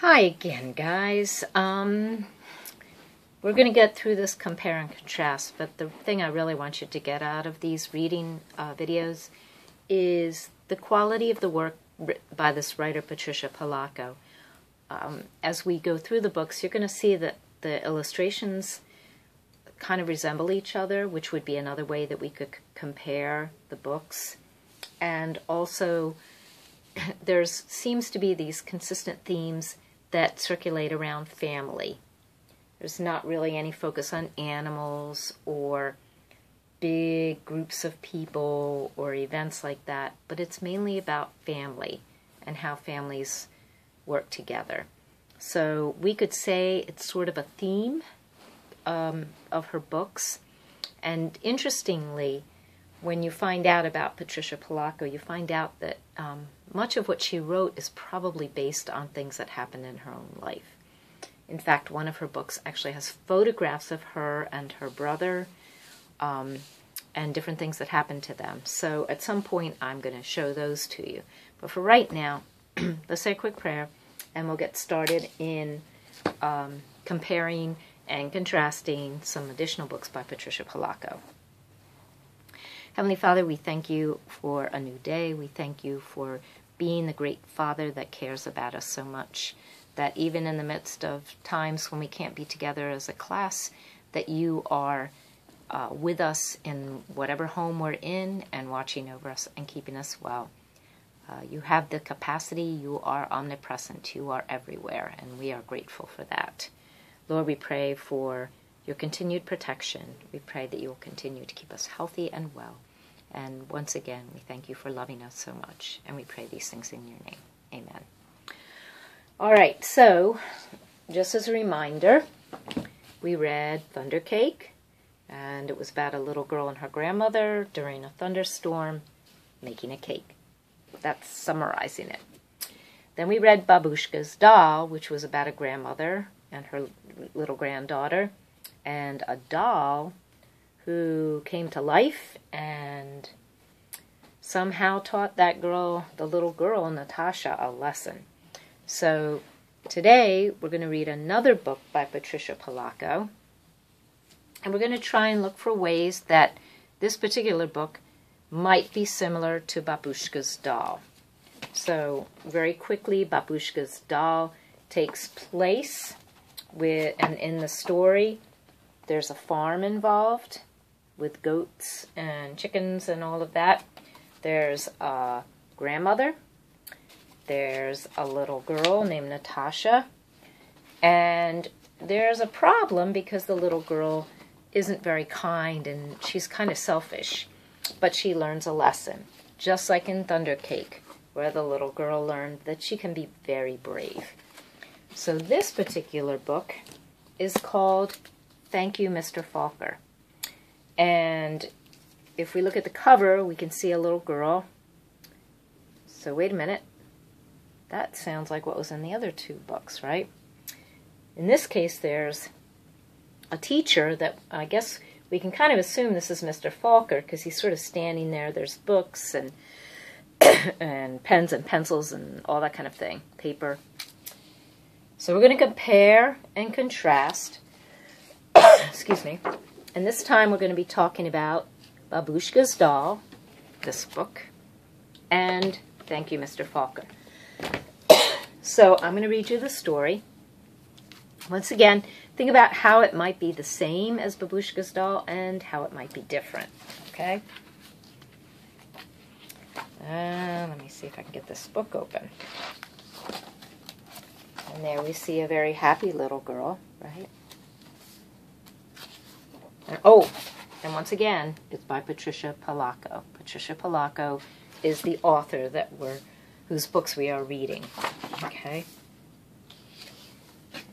Hi again, guys. Um, we're going to get through this compare and contrast, but the thing I really want you to get out of these reading uh, videos is the quality of the work by this writer, Patricia Polacco. Um, as we go through the books, you're going to see that the illustrations kind of resemble each other, which would be another way that we could compare the books. And also, there seems to be these consistent themes that circulate around family. There's not really any focus on animals or big groups of people or events like that, but it's mainly about family and how families work together. So we could say it's sort of a theme um, of her books. And interestingly, when you find out about Patricia Polacco, you find out that um, much of what she wrote is probably based on things that happened in her own life. In fact, one of her books actually has photographs of her and her brother um, and different things that happened to them. So at some point, I'm going to show those to you. But for right now, let's say a quick prayer and we'll get started in um, comparing and contrasting some additional books by Patricia Polacco. Heavenly Father, we thank you for a new day. We thank you for being the great Father that cares about us so much, that even in the midst of times when we can't be together as a class, that you are uh, with us in whatever home we're in and watching over us and keeping us well. Uh, you have the capacity, you are omnipresent, you are everywhere, and we are grateful for that. Lord, we pray for your continued protection. We pray that you will continue to keep us healthy and well. And once again, we thank you for loving us so much, and we pray these things in your name. Amen. All right, so just as a reminder, we read Thunder Cake, and it was about a little girl and her grandmother during a thunderstorm making a cake. That's summarizing it. Then we read Babushka's Doll, which was about a grandmother and her little granddaughter, and a doll who came to life and somehow taught that girl, the little girl, Natasha, a lesson. So today we're going to read another book by Patricia Polacco, and we're going to try and look for ways that this particular book might be similar to Babushka's doll. So very quickly, Babushka's doll takes place with, and in the story, there's a farm involved with goats and chickens and all of that. There's a grandmother. There's a little girl named Natasha. And there's a problem because the little girl isn't very kind and she's kind of selfish. But she learns a lesson, just like in Thundercake, where the little girl learned that she can be very brave. So this particular book is called Thank You, Mr. Falker. And if we look at the cover, we can see a little girl. So wait a minute. That sounds like what was in the other two books, right? In this case, there's a teacher that I guess we can kind of assume this is Mr. Falker because he's sort of standing there. There's books and and pens and pencils and all that kind of thing, paper. So we're going to compare and contrast. excuse me. And this time we're going to be talking about Babushka's Doll, this book, and Thank You, Mr. Falker. so I'm going to read you the story. Once again, think about how it might be the same as Babushka's Doll and how it might be different, okay? Uh, let me see if I can get this book open. And there we see a very happy little girl, right? And, oh, and once again, it's by Patricia Polacco. Patricia Polacco is the author that we're, whose books we are reading. Okay.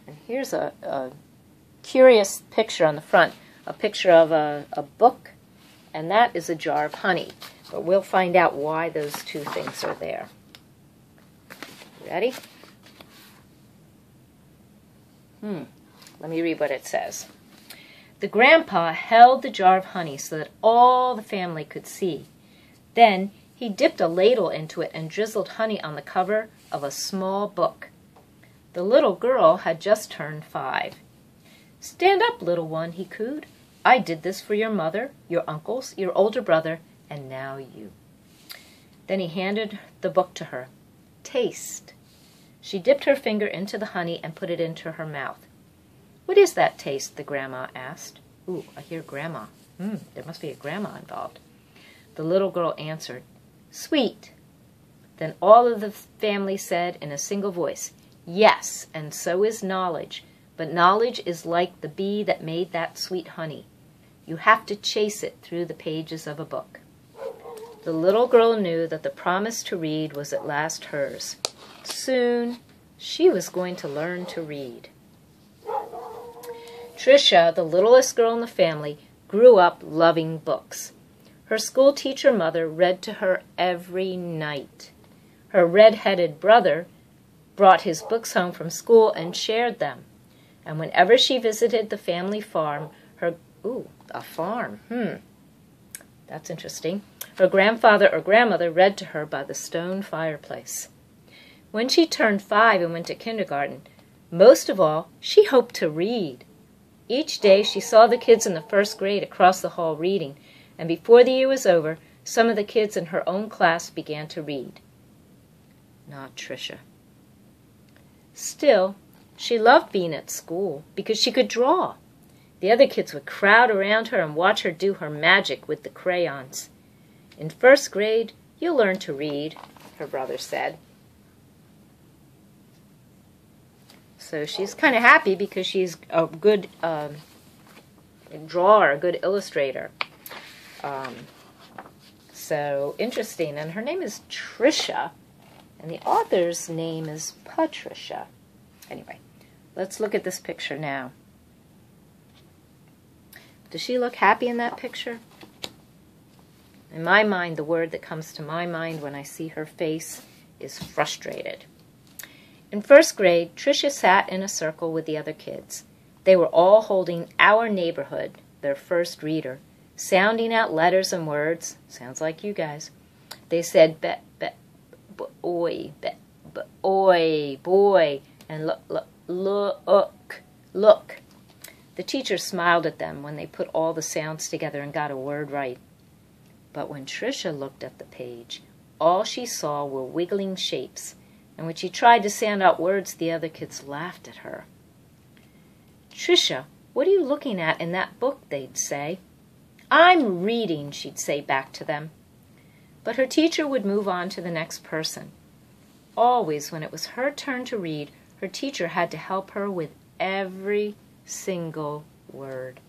And here's a, a curious picture on the front, a picture of a, a book, and that is a jar of honey. But we'll find out why those two things are there. Ready? Hmm. Let me read what it says. The grandpa held the jar of honey so that all the family could see. Then he dipped a ladle into it and drizzled honey on the cover of a small book. The little girl had just turned five. Stand up, little one, he cooed. I did this for your mother, your uncles, your older brother, and now you. Then he handed the book to her. Taste. She dipped her finger into the honey and put it into her mouth. What is that taste? the grandma asked. Ooh, I hear grandma. Hmm, there must be a grandma involved. The little girl answered, Sweet. Then all of the family said in a single voice, Yes, and so is knowledge. But knowledge is like the bee that made that sweet honey. You have to chase it through the pages of a book. The little girl knew that the promise to read was at last hers. Soon she was going to learn to read. Tricia, the littlest girl in the family, grew up loving books. Her schoolteacher mother read to her every night. Her red-headed brother brought his books home from school and shared them. And whenever she visited the family farm, her ooh, a farm. Hmm. That's interesting. Her grandfather or grandmother read to her by the stone fireplace. When she turned five and went to kindergarten, most of all, she hoped to read. Each day she saw the kids in the first grade across the hall reading, and before the year was over, some of the kids in her own class began to read. Not Tricia. Still, she loved being at school because she could draw. The other kids would crowd around her and watch her do her magic with the crayons. In first grade, you'll learn to read, her brother said. So she's kind of happy because she's a good um, drawer, a good illustrator. Um, so interesting. And her name is Tricia, and the author's name is Patricia. Anyway, let's look at this picture now. Does she look happy in that picture? In my mind, the word that comes to my mind when I see her face is frustrated. In first grade, Tricia sat in a circle with the other kids. They were all holding Our Neighborhood, their first reader, sounding out letters and words. Sounds like you guys. They said, be, be, boy, be, boy, boy, and look, look, look, look. The teacher smiled at them when they put all the sounds together and got a word right. But when Tricia looked at the page, all she saw were wiggling shapes, and when she tried to sound out words, the other kids laughed at her. Tricia, what are you looking at in that book? they'd say. I'm reading, she'd say back to them. But her teacher would move on to the next person. Always, when it was her turn to read, her teacher had to help her with every single word.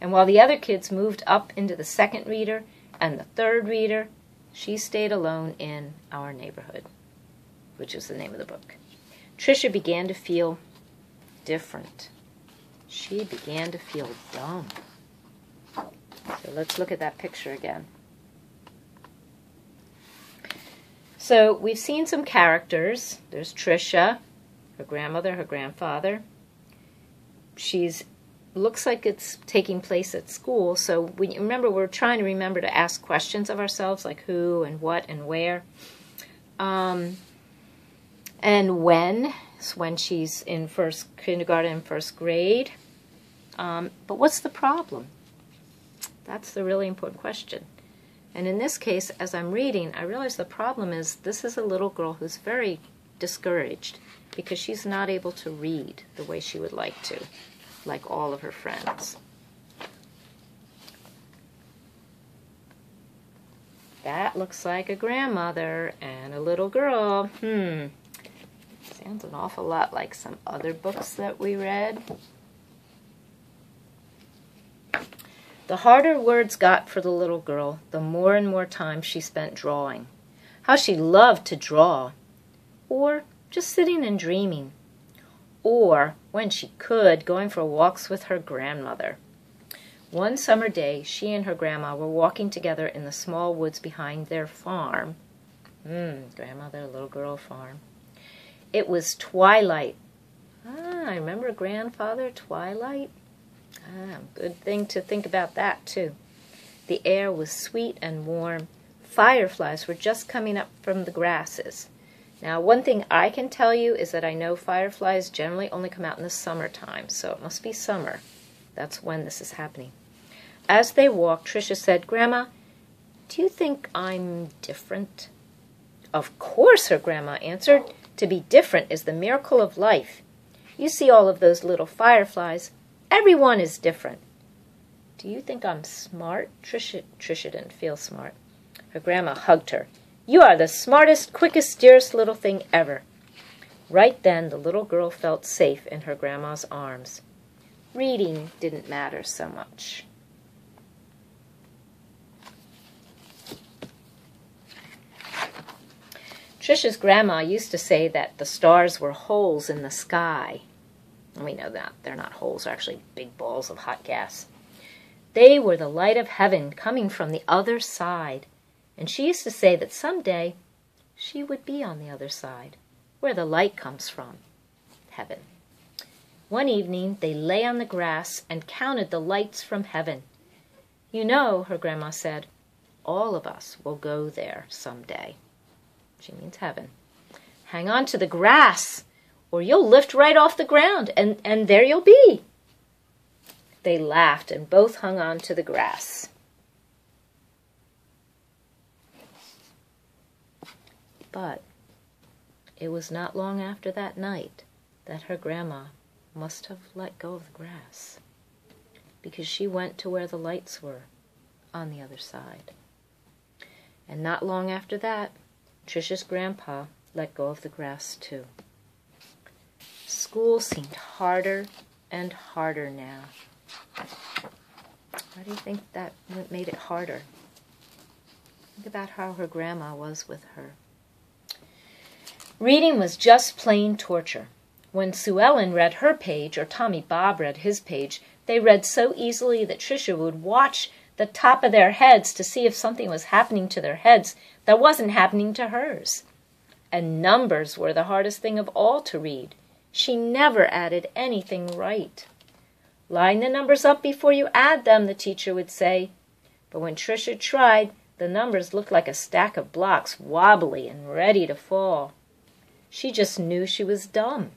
And while the other kids moved up into the second reader and the third reader, she stayed alone in our neighborhood, which is the name of the book. Trisha began to feel different. She began to feel dumb. So let's look at that picture again. So we've seen some characters. There's Trisha, her grandmother, her grandfather, she's looks like it's taking place at school. So we remember we're trying to remember to ask questions of ourselves like who and what and where. Um, and when is when she's in first kindergarten and first grade. Um, but what's the problem? That's the really important question. And in this case, as I'm reading, I realize the problem is this is a little girl who's very discouraged because she's not able to read the way she would like to like all of her friends. That looks like a grandmother and a little girl. Hmm. Sounds an awful lot like some other books that we read. The harder words got for the little girl, the more and more time she spent drawing. How she loved to draw. Or just sitting and dreaming or, when she could, going for walks with her grandmother. One summer day, she and her grandma were walking together in the small woods behind their farm. Hmm, grandmother, little girl farm. It was twilight. Ah, I remember grandfather, twilight. Ah, good thing to think about that, too. The air was sweet and warm. Fireflies were just coming up from the grasses. Now, one thing I can tell you is that I know fireflies generally only come out in the summertime, so it must be summer. That's when this is happening. As they walked, Tricia said, Grandma, do you think I'm different? Of course, her grandma answered. To be different is the miracle of life. You see all of those little fireflies. Everyone is different. Do you think I'm smart? Tricia, Tricia didn't feel smart. Her grandma hugged her. You are the smartest, quickest, dearest little thing ever. Right then, the little girl felt safe in her grandma's arms. Reading didn't matter so much. Trisha's grandma used to say that the stars were holes in the sky. We know that. They're not holes, they're actually big balls of hot gas. They were the light of heaven coming from the other side. And she used to say that someday she would be on the other side, where the light comes from heaven. One evening they lay on the grass and counted the lights from heaven. You know, her grandma said, all of us will go there someday. She means heaven. Hang on to the grass, or you'll lift right off the ground, and, and there you'll be. They laughed and both hung on to the grass. But it was not long after that night that her grandma must have let go of the grass because she went to where the lights were on the other side. And not long after that, Tricia's grandpa let go of the grass too. School seemed harder and harder now. Why do you think that made it harder? Think about how her grandma was with her. Reading was just plain torture. When Sue Ellen read her page or Tommy Bob read his page, they read so easily that Tricia would watch the top of their heads to see if something was happening to their heads that wasn't happening to hers. And numbers were the hardest thing of all to read. She never added anything right. Line the numbers up before you add them, the teacher would say. But when Tricia tried, the numbers looked like a stack of blocks, wobbly and ready to fall. She just knew she was dumb.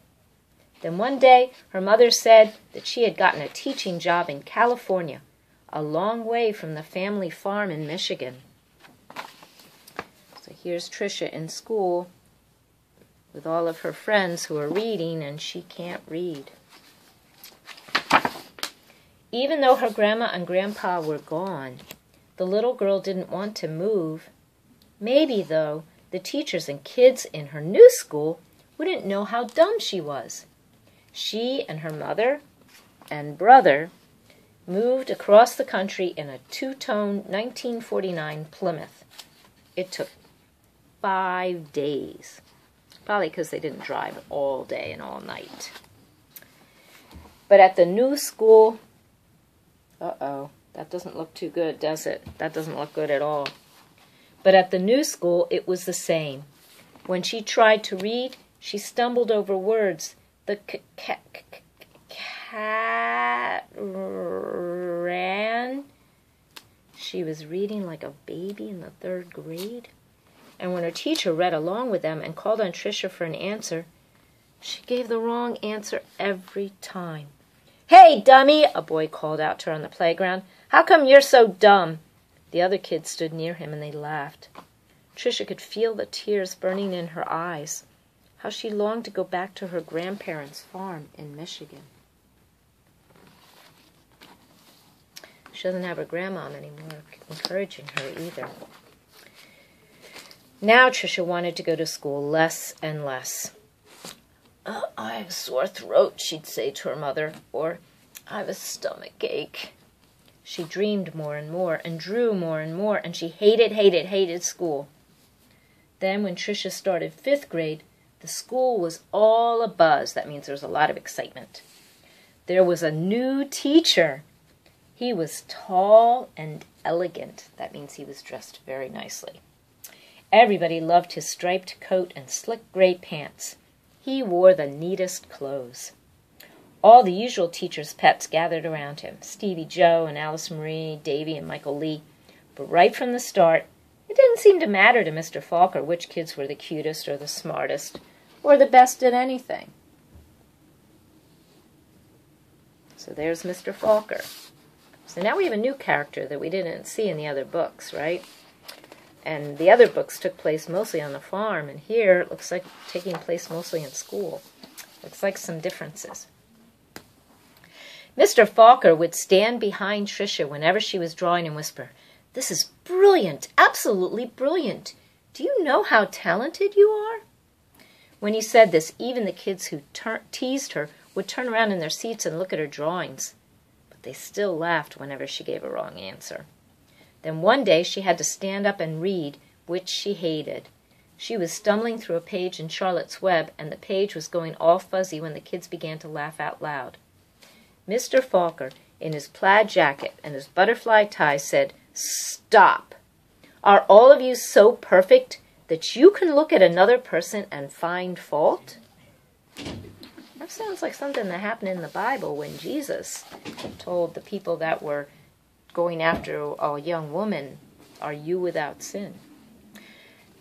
Then one day her mother said that she had gotten a teaching job in California, a long way from the family farm in Michigan. So here's Tricia in school with all of her friends who are reading and she can't read. Even though her grandma and grandpa were gone, the little girl didn't want to move. Maybe, though, the teachers and kids in her new school wouldn't know how dumb she was. She and her mother and brother moved across the country in a two tone 1949 Plymouth. It took five days, probably because they didn't drive all day and all night. But at the new school, uh oh, that doesn't look too good, does it? That doesn't look good at all. But at the new school, it was the same. When she tried to read, she stumbled over words. The cat ran. She was reading like a baby in the third grade. And when her teacher read along with them and called on Tricia for an answer, she gave the wrong answer every time. Hey, dummy, a boy called out to her on the playground. How come you're so dumb? The other kids stood near him and they laughed. Tricia could feel the tears burning in her eyes. How she longed to go back to her grandparents' farm in Michigan. She doesn't have her grandmom anymore encouraging her either. Now Tricia wanted to go to school less and less. Oh, I have a sore throat, she'd say to her mother, or I have a stomach ache. She dreamed more and more, and drew more and more, and she hated, hated, hated school. Then, when Tricia started fifth grade, the school was all a buzz. That means there was a lot of excitement. There was a new teacher. He was tall and elegant. That means he was dressed very nicely. Everybody loved his striped coat and slick gray pants. He wore the neatest clothes. All the usual teachers' pets gathered around him Stevie Joe and Alice Marie, Davy and Michael Lee. But right from the start, It didn't seem to matter to Mr. Falker which kids were the cutest or the smartest or the best at anything. So there's Mr. Falker. So now we have a new character that we didn't see in the other books, right? And the other books took place mostly on the farm, and here it looks like taking place mostly in school. Looks like some differences. Mr. Falker would stand behind Tricia whenever she was drawing and whisper, This is brilliant, absolutely brilliant. Do you know how talented you are? When he said this, even the kids who teased her would turn around in their seats and look at her drawings. They still laughed whenever she gave a wrong answer. Then one day she had to stand up and read, which she hated. She was stumbling through a page in Charlotte's Web, and the page was going all fuzzy when the kids began to laugh out loud. Mr. Falker, in his plaid jacket and his butterfly tie, said, Stop! Are all of you so perfect that you can look at another person and find fault? That sounds like something that happened in the Bible when Jesus told the people that were going after a young woman, Are you without sin?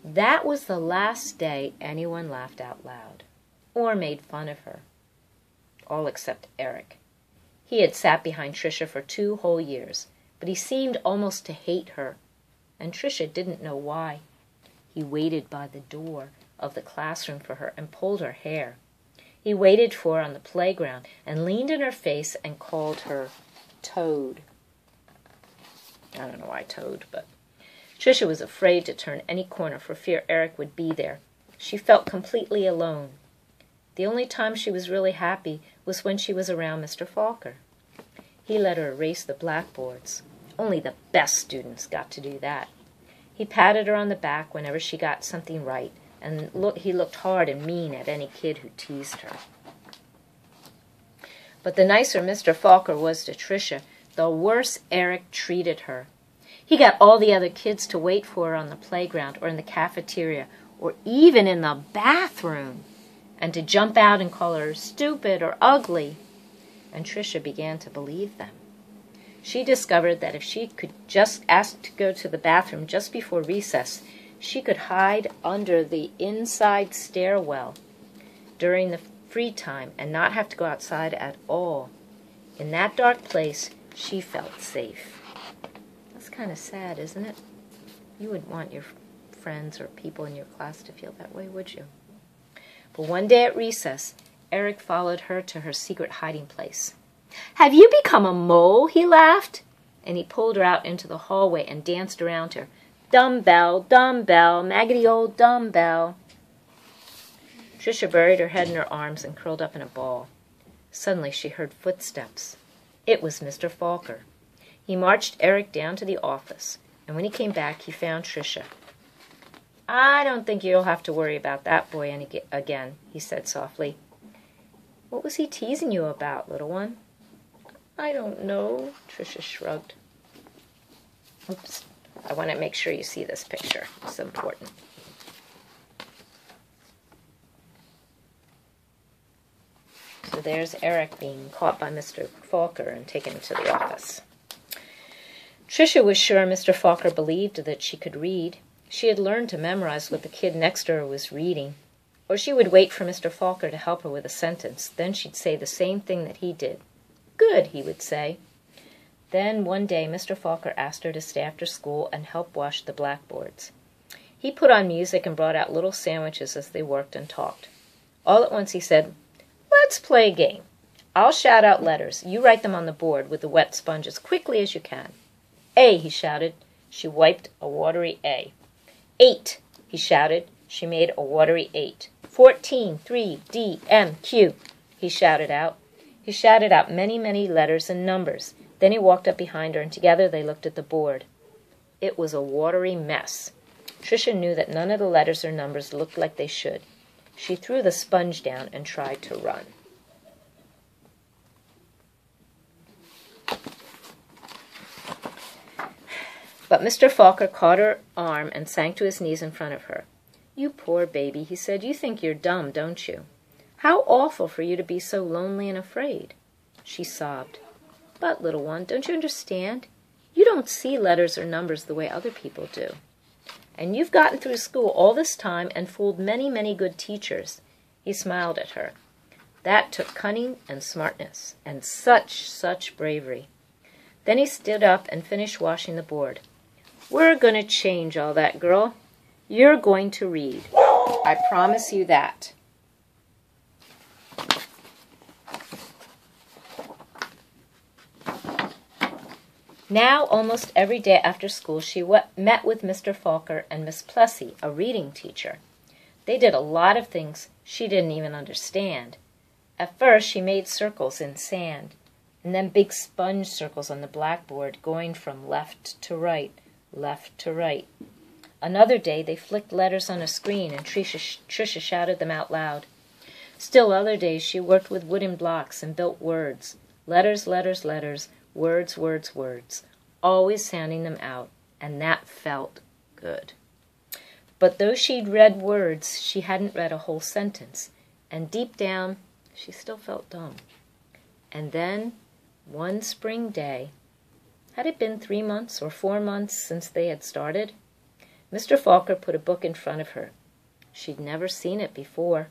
That was the last day anyone laughed out loud or made fun of her. All except Eric. He had sat behind Tricia for two whole years, but he seemed almost to hate her, and Tricia didn't know why. He waited by the door of the classroom for her and pulled her hair. He waited for her on the playground and leaned in her face and called her Toad. I don't know why Toad, but Tricia was afraid to turn any corner for fear Eric would be there. She felt completely alone. The only time she was really happy was when she was around Mr. Falker. He let her erase the blackboards. Only the best students got to do that. He patted her on the back whenever she got something right, and look, he looked hard and mean at any kid who teased her. But the nicer Mr. Falker was to Tricia, the worse Eric treated her. He got all the other kids to wait for her on the playground or in the cafeteria or even in the bathroom and to jump out and call her stupid or ugly. And Tricia began to believe them. She discovered that if she could just ask to go to the bathroom just before recess, she could hide under the inside stairwell during the free time and not have to go outside at all. In that dark place, she felt safe. That's kind of sad, isn't it? You wouldn't want your friends or people in your class to feel that way, would you? But one day at recess, Eric followed her to her secret hiding place. Have you become a mole? he laughed. And he pulled her out into the hallway and danced around her. Dumbbell, dumbbell, maggoty old dumbbell. Tricia buried her head in her arms and curled up in a ball. Suddenly she heard footsteps. It was Mr. Falker. He marched Eric down to the office, and when he came back, he found Tricia. I don't think you'll have to worry about that boy any again, he said softly. What was he teasing you about, little one? I don't know, Tricia shrugged. Oops. I want to make sure you see this picture. It's important. So there's Eric being caught by Mr. Falker and taken to the office. Tricia was sure Mr. Falker believed that she could read. She had learned to memorize what the kid next to her was reading. Or she would wait for Mr. Falker to help her with a sentence. Then she'd say the same thing that he did. Good, he would say. Then one day Mr. Falker asked her to stay after school and help wash the blackboards. He put on music and brought out little sandwiches as they worked and talked. All at once he said, Let's play a game. I'll shout out letters. You write them on the board with the wet sponge as quickly as you can. A, he shouted. She wiped a watery A. Eight, he shouted. She made a watery eight. Fourteen, three, D, M, Q, he shouted out. He shouted out many, many letters and numbers. Then he walked up behind her, and together they looked at the board. It was a watery mess. Tricia knew that none of the letters or numbers looked like they should. She threw the sponge down and tried to run. But Mr. Falker caught her arm and sank to his knees in front of her. You poor baby, he said. You think you're dumb, don't you? How awful for you to be so lonely and afraid. She sobbed. But, little one, don't you understand? You don't see letters or numbers the way other people do. And you've gotten through school all this time and fooled many, many good teachers. He smiled at her. That took cunning and smartness, and such, such bravery. Then he stood up and finished washing the board. We're going to change all that, girl. You're going to read. I promise you that. Now, almost every day after school, she met with Mr. Falker and Miss Plessy, a reading teacher. They did a lot of things she didn't even understand. At first, she made circles in sand, and then big sponge circles on the blackboard, going from left to right, left to right. Another day, they flicked letters on a screen, and Tricia, Tricia shouted them out loud. Still other days, she worked with wooden blocks and built words letters, letters, letters, words, words, words, always sounding them out, and that felt good. But though she'd read words, she hadn't read a whole sentence, and deep down, she still felt dumb. And then, one spring day, had it been three months or four months since they had started? Mr. Falker put a book in front of her. She'd never seen it before.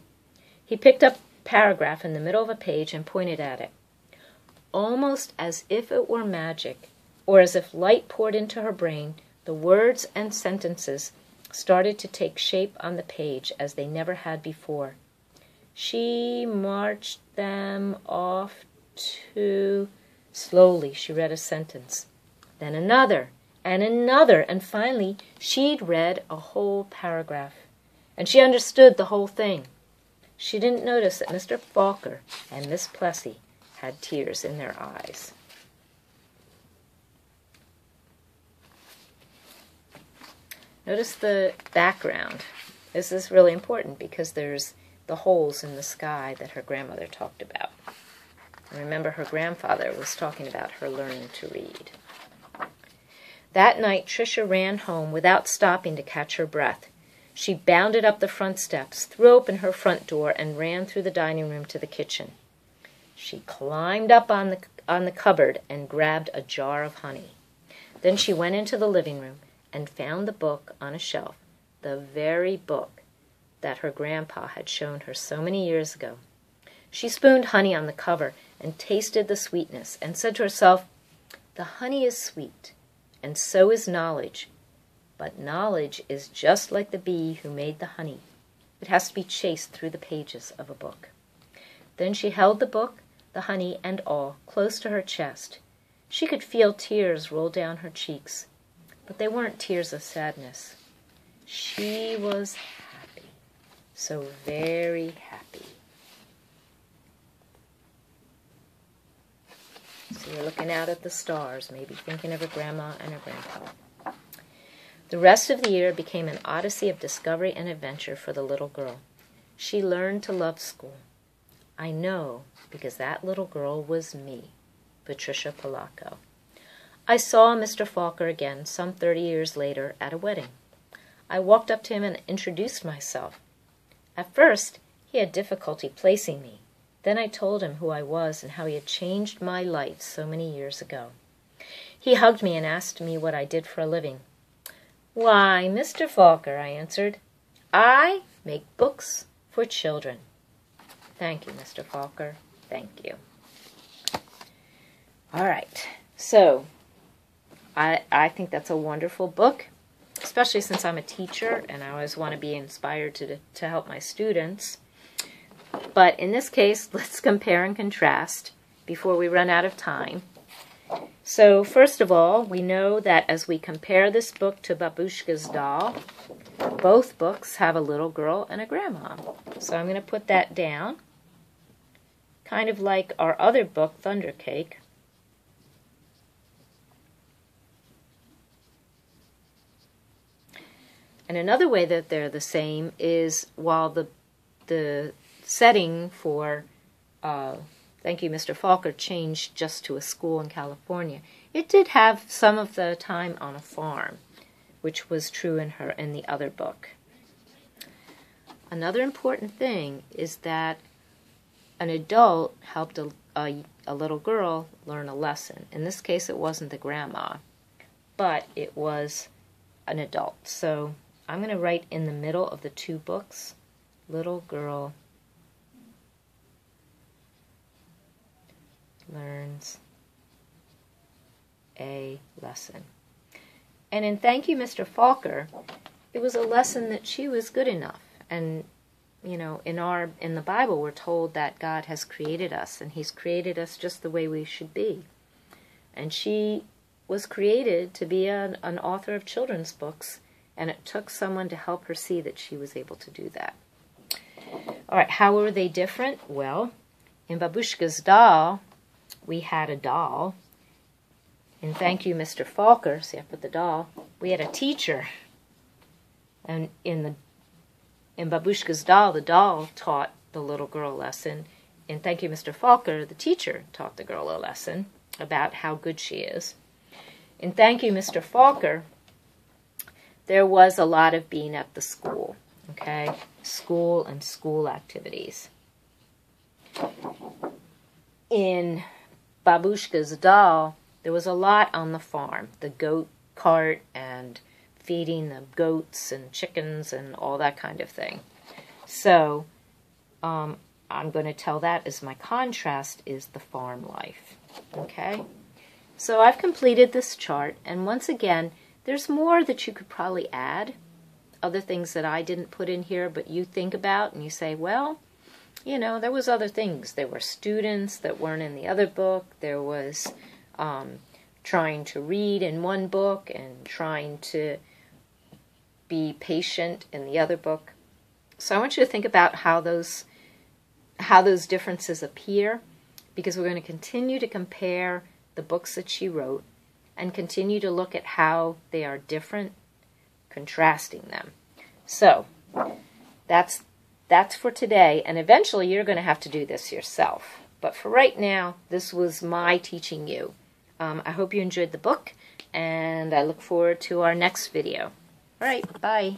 He picked up a paragraph in the middle of a page and pointed at it. Almost as if it were magic, or as if light poured into her brain, the words and sentences started to take shape on the page as they never had before. She marched them off to. Slowly she read a sentence, then another, and another, and finally she'd read a whole paragraph. And she understood the whole thing. She didn't notice that Mr. Falker and Miss Plessy had tears in their eyes. Notice the background. This is really important because there's the holes in the sky that her grandmother talked about. Remember, her grandfather was talking about her learning to read. That night, Tricia ran home without stopping to catch her breath. She bounded up the front steps, threw open her front door, and ran through the dining room to the kitchen. She climbed up on the, on the cupboard and grabbed a jar of honey. Then she went into the living room and found the book on a shelf, the very book that her grandpa had shown her so many years ago. She spooned honey on the cover and tasted the sweetness and said to herself, The honey is sweet, and so is knowledge. But knowledge is just like the bee who made the honey. It has to be chased through the pages of a book. Then she held the book, the honey, and all close to her chest. She could feel tears roll down her cheeks but they weren't tears of sadness. She was happy, so very happy. So you're looking out at the stars, maybe thinking of her grandma and her grandpa. The rest of the year became an odyssey of discovery and adventure for the little girl. She learned to love school. I know because that little girl was me, Patricia Polacco. I saw Mr. Falker again some thirty years later at a wedding. I walked up to him and introduced myself. At first, he had difficulty placing me. Then I told him who I was and how he had changed my life so many years ago. He hugged me and asked me what I did for a living. Why, Mr. Falker, I answered, I make books for children. Thank you, Mr. Falker. Thank you. All right. So, I, I think that's a wonderful book, especially since I'm a teacher and I always want to be inspired to, to help my students. But in this case, let's compare and contrast before we run out of time. So, first of all, we know that as we compare this book to Babushka's doll, both books have a little girl and a grandma. So I'm going to put that down, kind of like our other book, Thunder Cake. And another way that they're the same is while the the setting for uh, Thank You, Mr. Falker changed just to a school in California. It did have some of the time on a farm, which was true in her in the other book. Another important thing is that an adult helped a, a, a little girl learn a lesson. In this case, it wasn't the grandma, but it was an adult. So I'm going to write in the middle of the two books, Little Girl Learns a Lesson. And in Thank You, Mr. Falker, it was a lesson that she was good enough. And, you know, in our in the Bible we're told that God has created us and He's created us just the way we should be. And she was created to be an, an author of children's books and it took someone to help her see that she was able to do that. All right, how were they different? Well, in Babushka's doll, we had a doll. And Thank You, Mr. Falker, see I put the doll, we had a teacher. And in the in Babushka's doll, the doll taught the little girl a lesson. In Thank You, Mr. Falker, the teacher taught the girl a lesson about how good she is. In Thank You, Mr. Falker, there was a lot of being at the school, okay? School and school activities. In Babushka's doll, there was a lot on the farm the goat cart and feeding the goats and chickens and all that kind of thing. So, um, I'm going to tell that as my contrast is the farm life. Okay? So I've completed this chart, and once again, there's more that you could probably add, other things that I didn't put in here, but you think about and you say, well, you know, there was other things. There were students that weren't in the other book. There was um, trying to read in one book and trying to be patient in the other book. So I want you to think about how those how those differences appear because we're going to continue to compare the books that she wrote and continue to look at how they are different, contrasting them. So, that's that's for today, and eventually you're going to have to do this yourself. But for right now, this was my teaching you. Um, I hope you enjoyed the book, and I look forward to our next video. All right, bye.